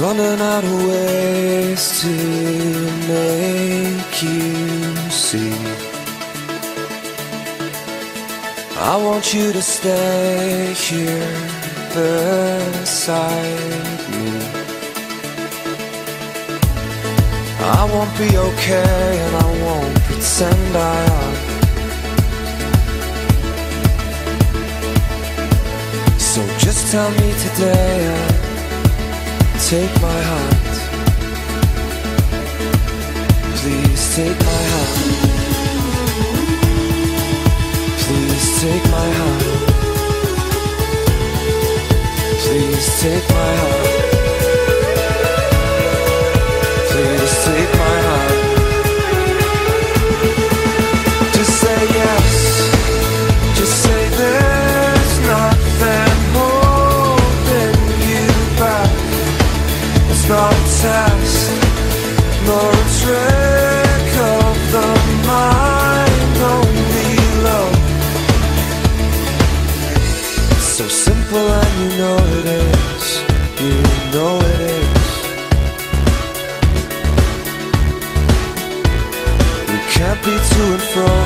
Running out of ways to make you see. I want you to stay here beside me. I won't be okay and I won't pretend I am. So just tell me today take my hand. Please take my hand. Please take my hand. Please take my hand. Be to and fro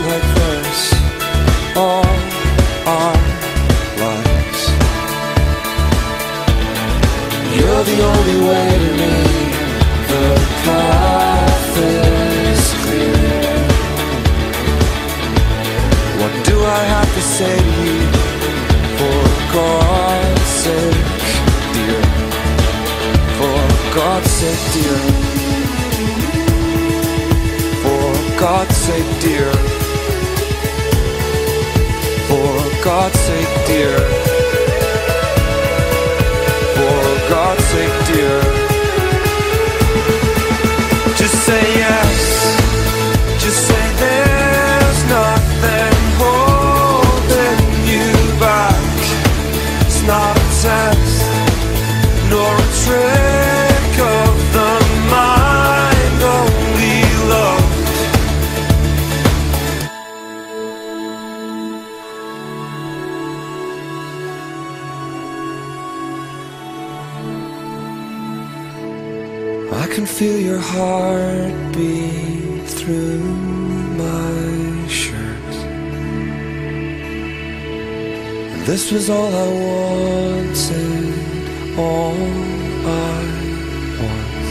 was all I wanted, all I want.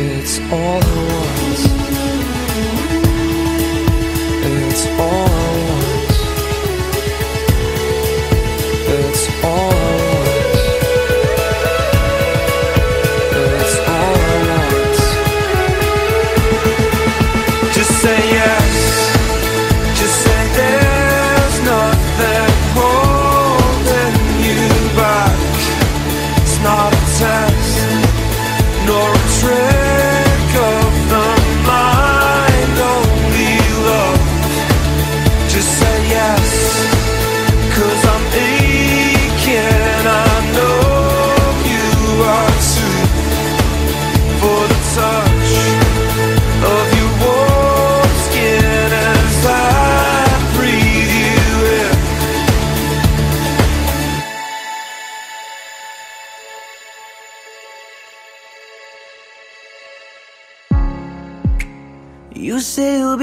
It's all I want.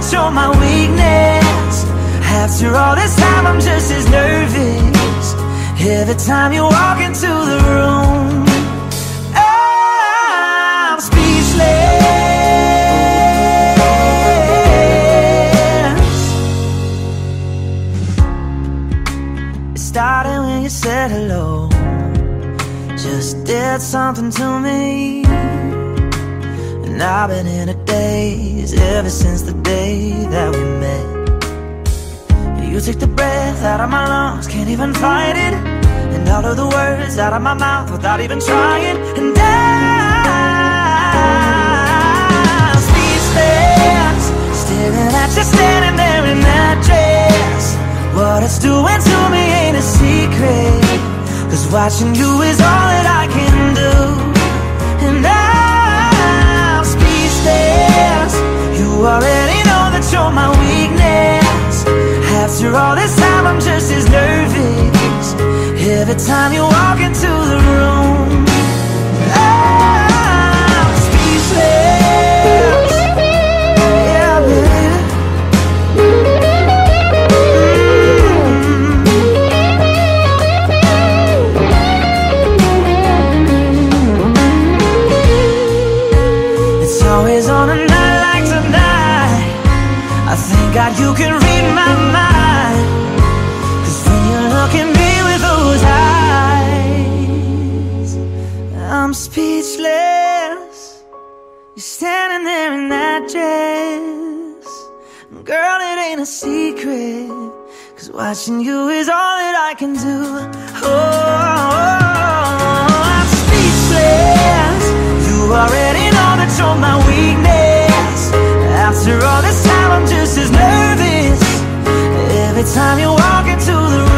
but you're my weakness. After all this time I'm just as nervous. Every time you walk into the room I'm speechless. It started when you said hello. Just did something to me. And I've been in a ever since the day that we met. You took the breath out of my lungs, can't even fight it. And all of the words out of my mouth without even trying. And I'm speechless, staring at you standing there in that dress. What it's doing to me ain't a secret. Cause watching you is all that I can do. Every time you walk into the room, You're standing there in that dress. Girl, it ain't a secret. Cause watching you is all that I can do. Oh, oh I'm speechless. You already know that you're my weakness. After all this time, I'm just as nervous. Every time you walk into the room,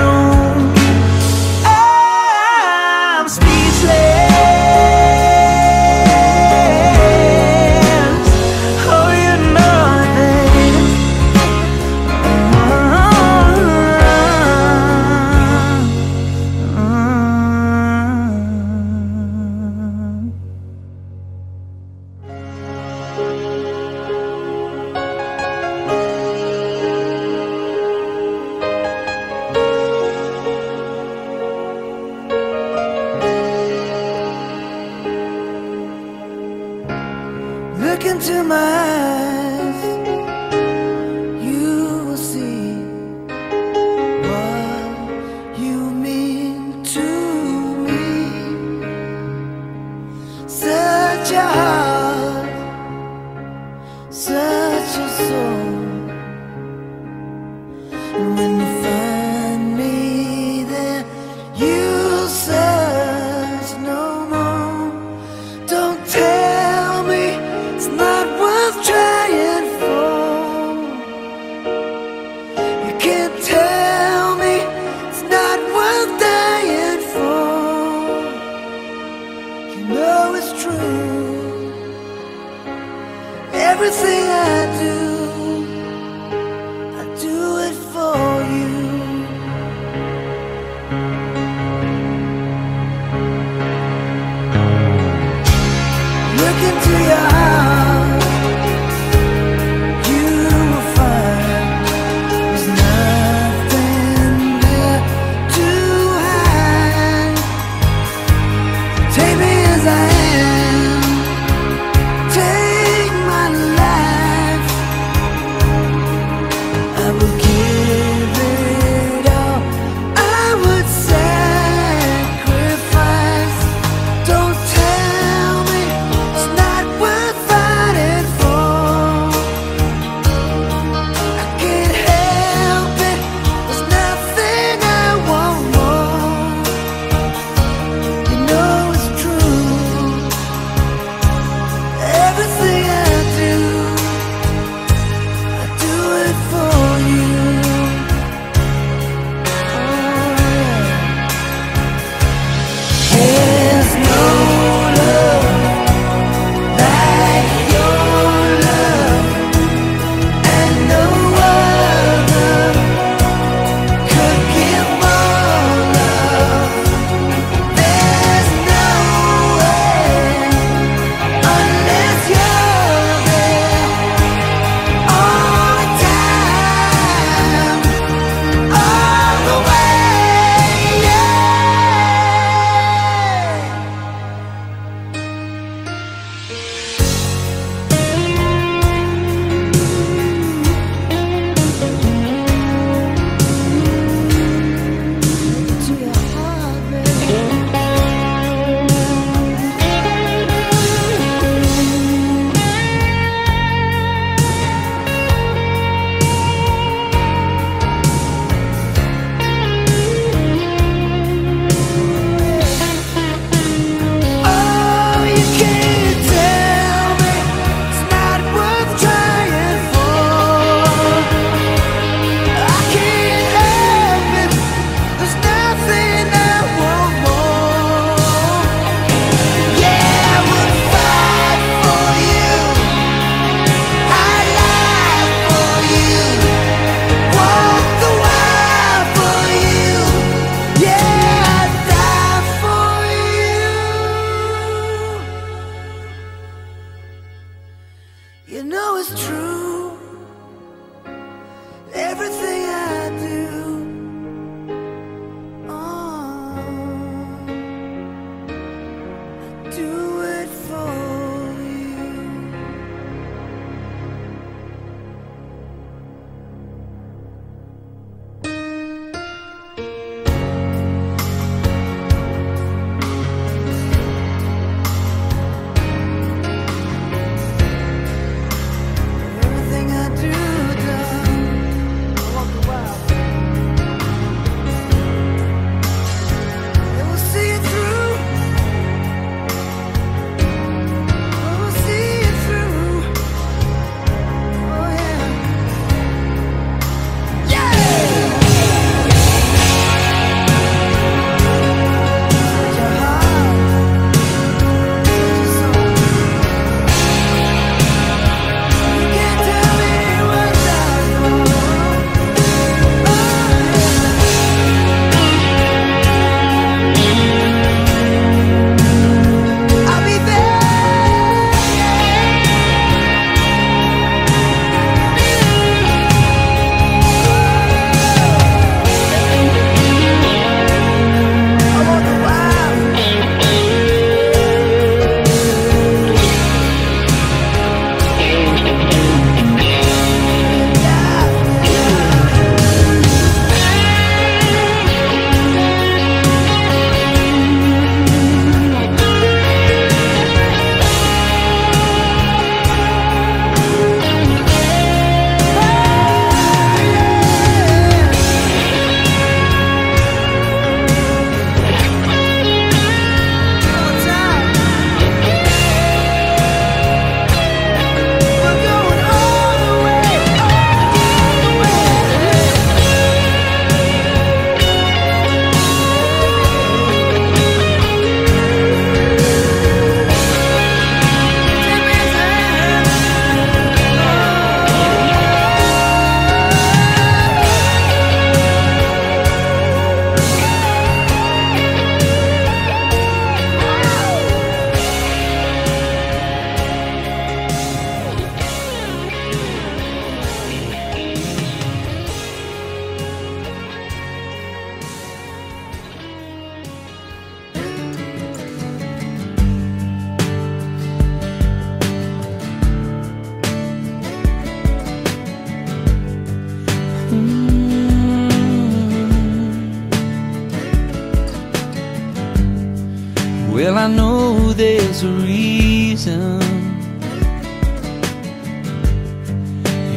know there's a reason.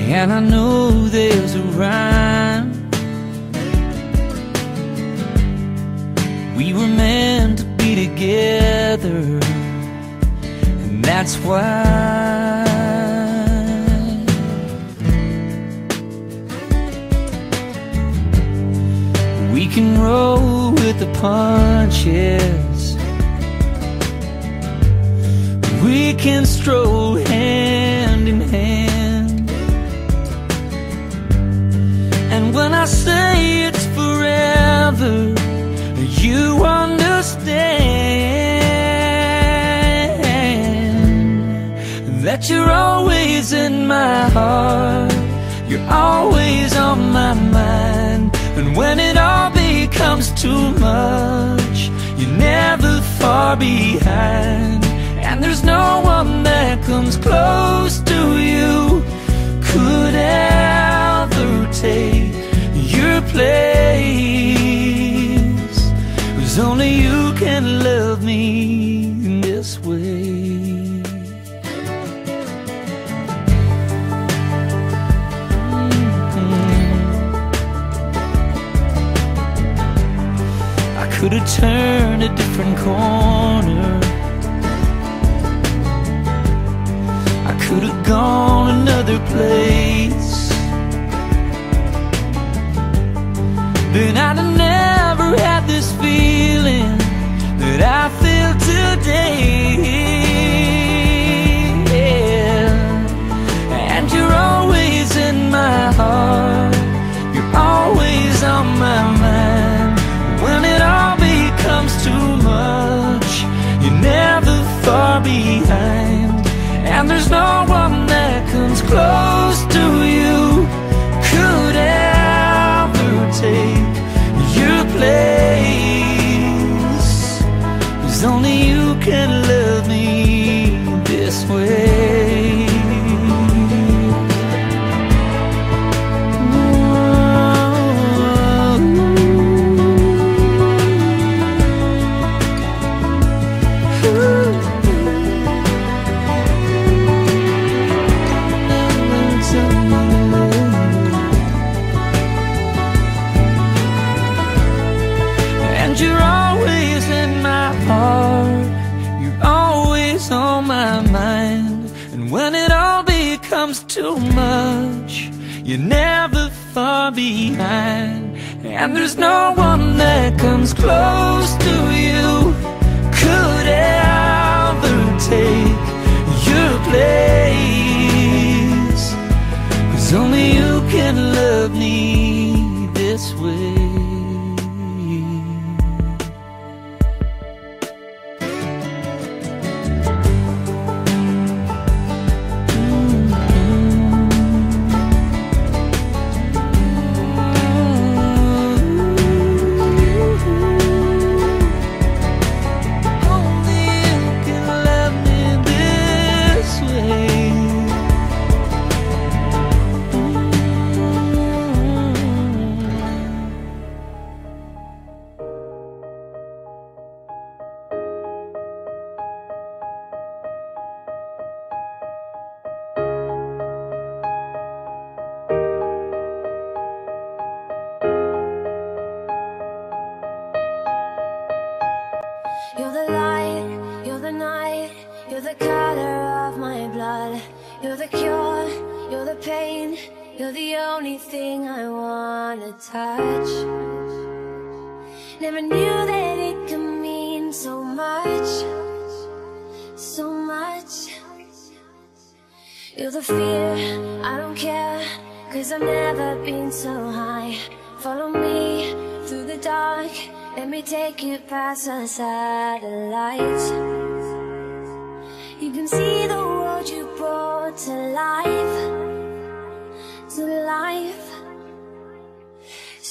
And I know there's a rhyme. We were meant to be together. And that's why We can roll with the punches We can stroll hand in hand. And when I say it's forever You understand That you're always in my heart You're always on my mind. And when it all becomes too much You're never far behind And there's no one that comes close to you. Could ever take your place. Cause only you can love me in this way. Mm-hmm. I could have turned a different corner. Could have gone another place. Then I'd have never had this feeling that I feel today. yeah. And you're always in my heart. You're always on my mind. When it all becomes too much, you're never far behind. And there's no one that comes close comes close only thing I wanna touch. Never knew that it could mean so much, so much. You're the fear, I don't care, cause I've never been so high. Follow me through the dark, let me take you past the satellites. You can see the world you brought to life,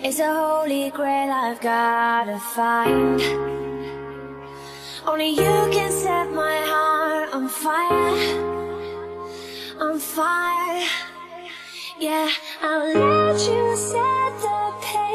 it's a holy grail I've gotta find. Only you can set my heart on fire. On fire. Yeah, I'll let you set the pace.